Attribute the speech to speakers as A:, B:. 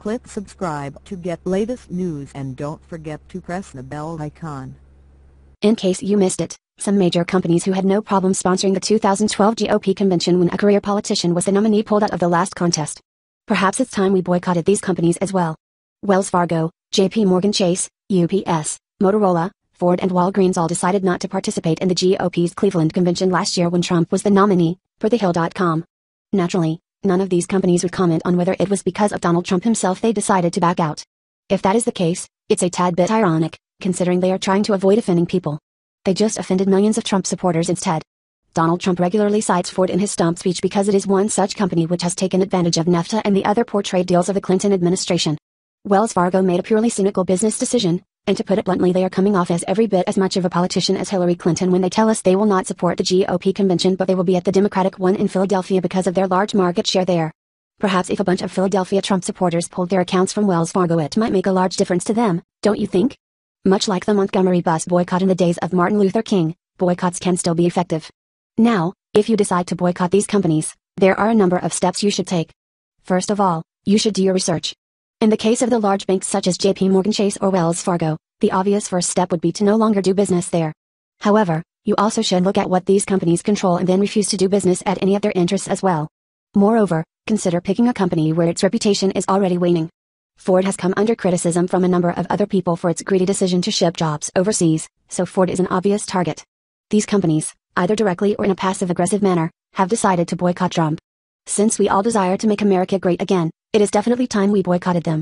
A: Click subscribe to get latest news and don't forget to press the bell icon.
B: In case you missed it, some major companies who had no problem sponsoring the 2012 GOP convention when a career politician was the nominee pulled out of the last contest. Perhaps it's time we boycotted these companies as well. Wells Fargo, JP Morgan Chase, UPS, Motorola, Ford and Walgreens all decided not to participate in the GOP's Cleveland convention last year when Trump was the nominee, per thehill.com. Naturally, none of these companies would comment on whether it was because of Donald Trump himself they decided to back out. If that is the case, it's a tad bit ironic, considering they are trying to avoid offending people. They just offended millions of Trump supporters instead. Donald Trump regularly cites Ford in his stump speech because it is one such company which has taken advantage of NAFTA and the other poor trade deals of the Clinton administration. Wells Fargo made a purely cynical business decision, and to put it bluntly they are coming off as every bit as much of a politician as Hillary Clinton when they tell us they will not support the GOP convention but they will be at the Democratic one in Philadelphia because of their large market share there. Perhaps if a bunch of Philadelphia Trump supporters pulled their accounts from Wells Fargo it might make a large difference to them, don't you think? Much like the Montgomery bus boycott in the days of Martin Luther King, boycotts can still be effective. Now, if you decide to boycott these companies, there are a number of steps you should take. First of all, you should do your research. In the case of the large banks such as JP Morgan Chase or Wells Fargo, the obvious first step would be to no longer do business there. However, you also should look at what these companies control and then refuse to do business at any of their interests as well. Moreover, consider picking a company where its reputation is already waning. Ford has come under criticism from a number of other people for its greedy decision to ship jobs overseas, so Ford is an obvious target. These companies, either directly or in a passive-aggressive manner, have decided to boycott Trump. Since we all desire to make America great again, it is definitely time we boycotted them.